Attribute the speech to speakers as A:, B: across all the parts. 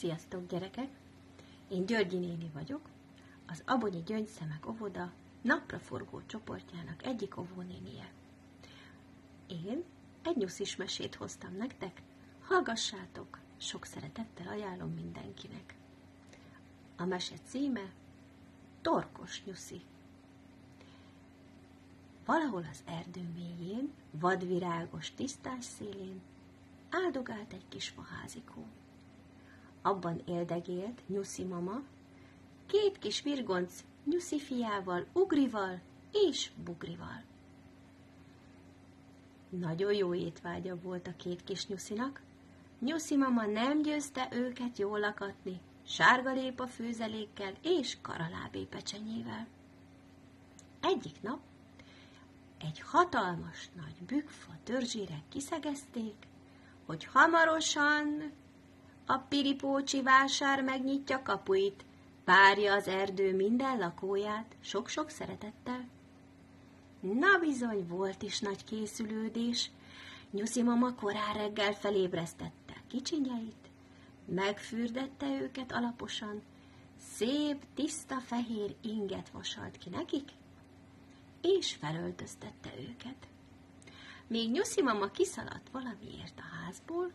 A: Sziasztok, gyerekek! Én Györgyi néni vagyok, az Abonyi Gyöngyszemek óvoda napraforgó csoportjának egyik óvónénie. Én egy nyuszis mesét hoztam nektek, hallgassátok, sok szeretettel ajánlom mindenkinek. A mese címe Torkos nyuszi. Valahol az erdő mélyén, vadvirágos tisztás szélén áldogált egy kis faházikó. Abban éldegélt Nyuszi mama, két kis virgonc Nyuszi fiával, Ugrival és Bugrival. Nagyon jó étvágya volt a két kis Nyuszinak. Nyuszi mama nem győzte őket jól lakatni, sárga lépa főzelékkel és karalábé pecsenyével. Egyik nap egy hatalmas nagy bükfa törzsére kiszegezték, hogy hamarosan a piripócsi vásár megnyitja kapuit, várja az erdő minden lakóját, sok-sok szeretettel. Na bizony, volt is nagy készülődés. Nyuszi mama korán reggel felébresztette kicsinyeit, megfürdette őket alaposan, szép, tiszta fehér inget vasalt ki nekik, és felöltöztette őket. Még Nyuszi mama kiszaladt valamiért a házból,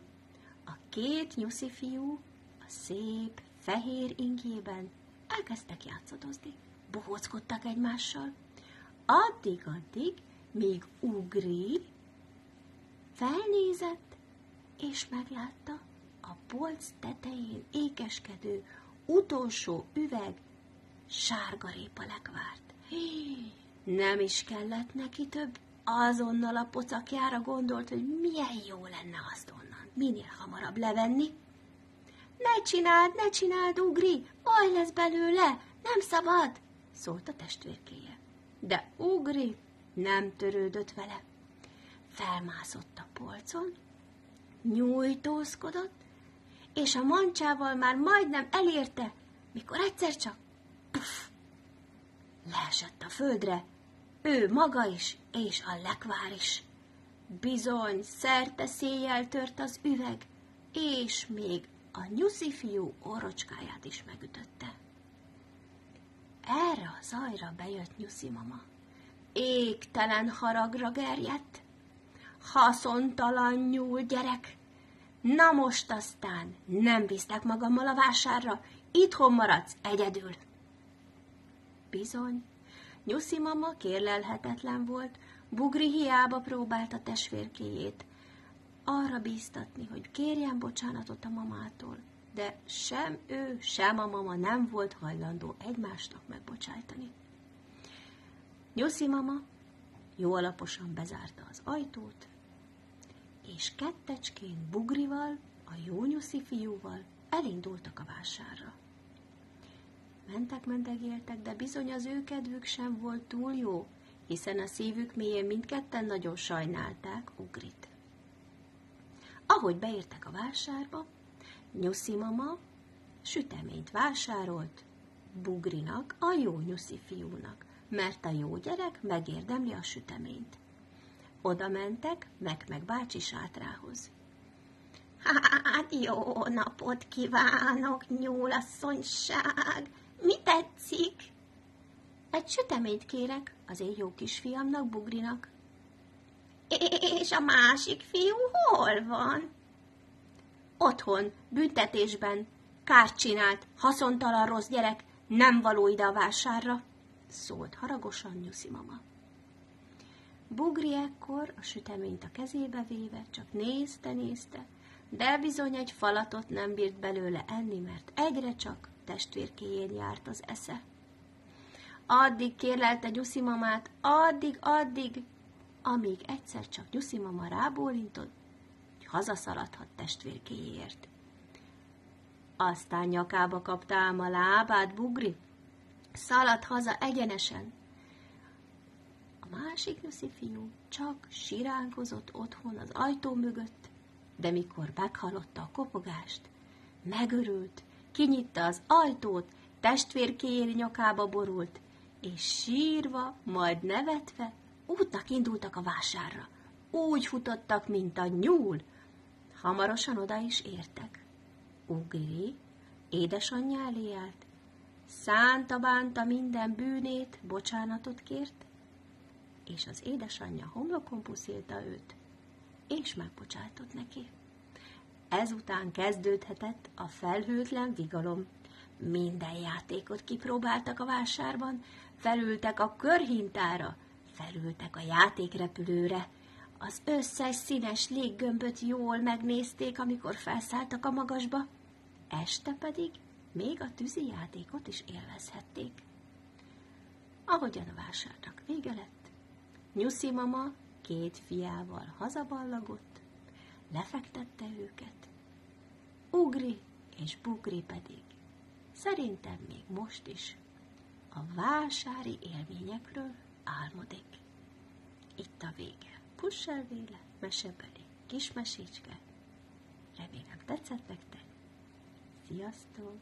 A: a két Nyuszi fiú a szép, fehér ingében elkezdtek játszadozni, bohóckodtak egymással, addig-addig, míg Ugri felnézett, és meglátta a polc tetején ékeskedő utolsó üveg sárgarépa lekvárt. Nem is kellett neki több, azonnal a pocakjára gondolt, hogy milyen jó lenne azt onnan minél hamarabb levenni. Ne csináld, ne csináld, Ugri, baj lesz belőle, nem szabad, szólt a testvérkéje. De Ugri nem törődött vele. Felmászott a polcon, nyújtózkodott, és a mancsával már majdnem elérte, mikor egyszer csak puff, leesett a földre, ő maga is, és a lekvár is. Bizony, szerte széjjel tört az üveg, és még a nyuszi fiú orocskáját is megütötte. Erre a zajra bejött nyuszi mama. Égtelen haragra gerjedt. Haszontalan nyúl gyerek. Na most aztán nem visztek magammal a vásárra, itthon maradsz egyedül. Bizony, Nyuszi mama kérlelhetetlen volt, Bugri hiába próbálta testvérkéjét arra bíztatni, hogy kérjen bocsánatot a mamától, de sem ő, sem a mama nem volt hajlandó egymásnak megbocsájtani. Nyuszi mama jó alaposan bezárta az ajtót, és kettecskén Bugrival, a jó nyuszi fiúval elindultak a vásárra. Mentek, mentegéltek, de bizony az ő kedvük sem volt túl jó, hiszen a szívük mélyén mindketten nagyon sajnálták Ugrit. Ahogy beértek a vásárba, Nyuszi mama süteményt vásárolt Bugrinak, a jó Nyuszi fiúnak, mert a jó gyerek megérdemli a süteményt. Oda mentek meg-meg bácsi sátrához. Hát jó napot kívánok, nyúlasszonyság! Mi tetszik? Egy süteményt kérek az én jó kisfiamnak, Bugrinak. És a másik fiú hol van? Otthon, büntetésben. Kárt csinált, haszontalan rossz gyerek, nem való ide a vásárra, szólt haragosan Nyuszi mama. Bugri ekkor a süteményt a kezébe véve csak nézte-nézte, de bizony egy falatot nem bírt belőle enni, mert egyre csak testvérkéjén járt az esze. Addig kérlelte Nyuszi mamát, addig, addig, amíg egyszer csak Nyuszi mama rábólintott, hogy hazaszaladhat testvérkéjéért. Aztán nyakába kapta ám a lábát Bugri, szaladt haza egyenesen. A másik Nyuszi fiú csak siránkozott otthon az ajtó mögött, de mikor meghallotta a kopogást, megörült, kinyitta az ajtót, testvérkéjéri nyakába borult, és sírva, majd nevetve útnak indultak a vásárra. Úgy futottak, mint a nyúl. Hamarosan oda is értek. Ugri édesanyja elé állt, szánta bánta minden bűnét, bocsánatot kért, és az édesanyja homlokon puszilta őt, és megbocsátott neki. Ezután kezdődhetett a felhőtlen vigalom. Minden játékot kipróbáltak a vásárban, felültek a körhintára, felültek a játékrepülőre, az összes színes léggömböt jól megnézték, amikor felszálltak a magasba, este pedig még a tűzi játékot is élvezhették. Ahogyan a vásárnak vége lett, Nyuszi mama két fiával hazaballagott, lefektette őket, Ugri és Bugri pedig szerintem még most is a vásári élményekről álmodik. Itt a vége. Pusselvéle, mesebeli, kis mesécske. Remélem tetszett nektek. Sziasztok!